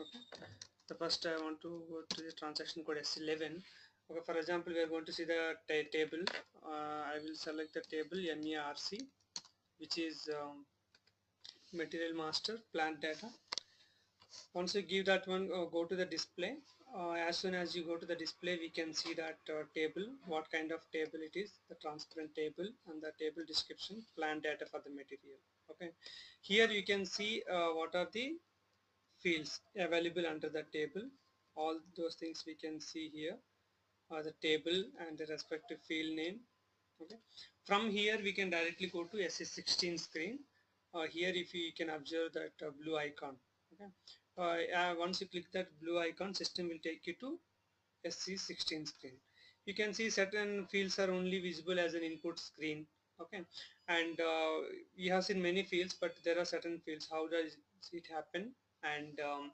okay the first I want to go to the transaction code SE11 okay for example we are going to see the ta table. Uh, I will select the table MARC which is um, material master plant data. Once you give that one uh, go to the display uh, as soon as you go to the display we can see that uh, table what kind of table it is the transparent table and the table description plant data for the material. Okay. Here you can see uh, what are the fields available under the table. All those things we can see here are the table and the respective field name okay? From here we can directly go to SE16 screen. Uh, here if you can observe that uh, blue icon okay? Uh, once you click that blue icon system will take you to SE16 screen. You can see certain fields are only visible as an input screen okay? And uh, we have seen many fields but there are certain fields. How does it happen and um,